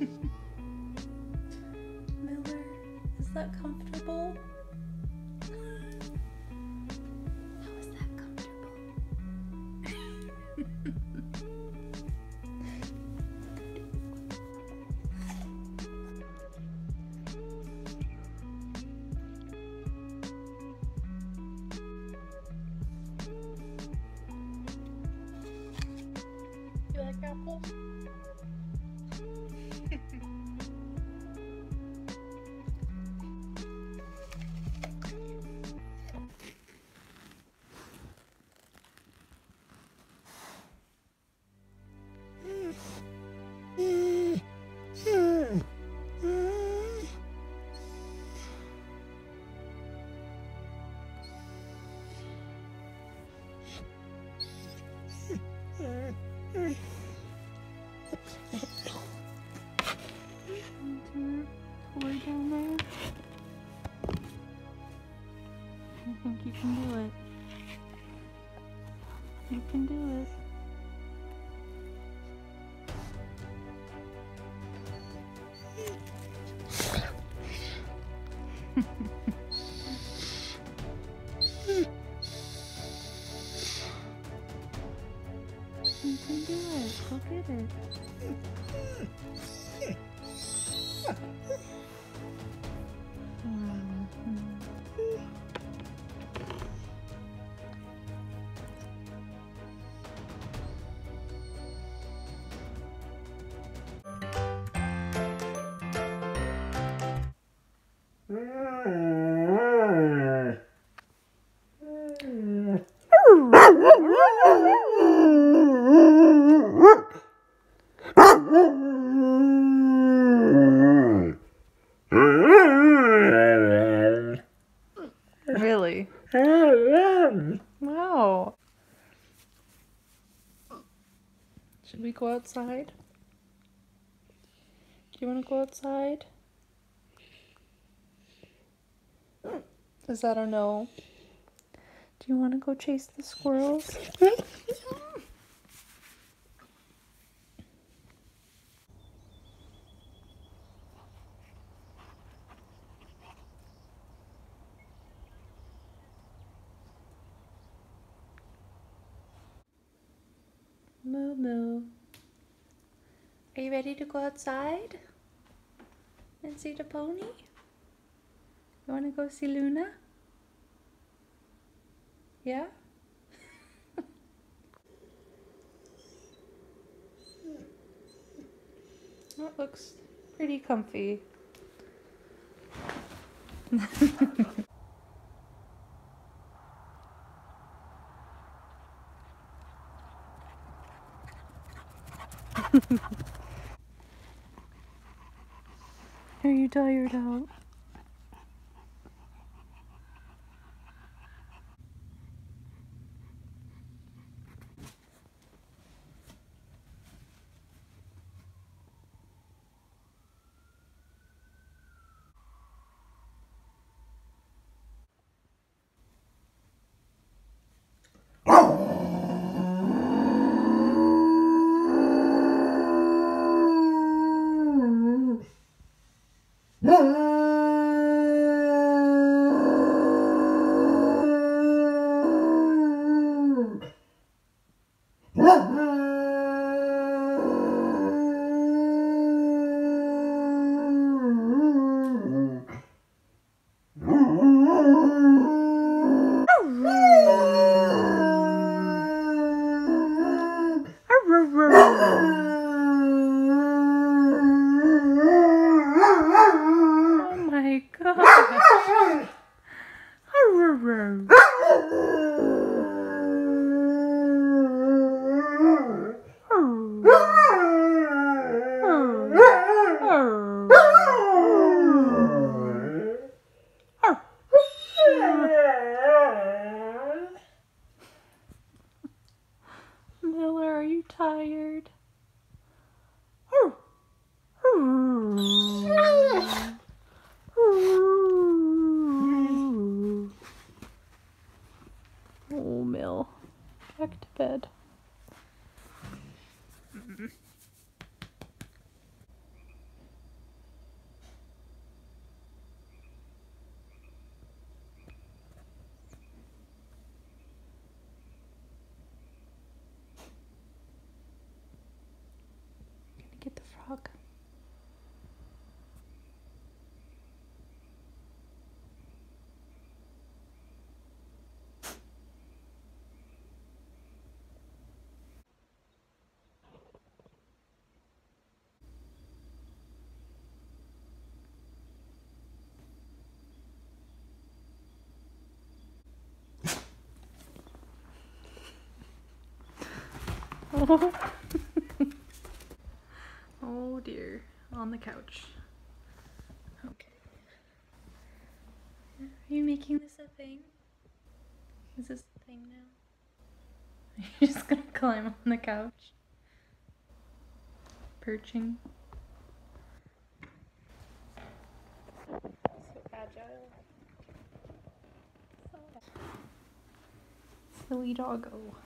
Miller, is that comfortable? How is that comfortable? you like apples? Down there. I think you can do it. You can do it. You can do it. Go get it. Really? Should we go outside? Do you want to go outside? Is that a no? Do you want to go chase the squirrels? Moo moo. Are you ready to go outside and see the pony? You want to go see Luna? Yeah? That looks pretty comfy. Are you tired out? Oh my gosh. Miller, are you tired? Oh. oh dear. On the couch. Okay. Are you making this a thing? Is this a thing now? You're just gonna climb on the couch? Perching? So agile. Silly doggo.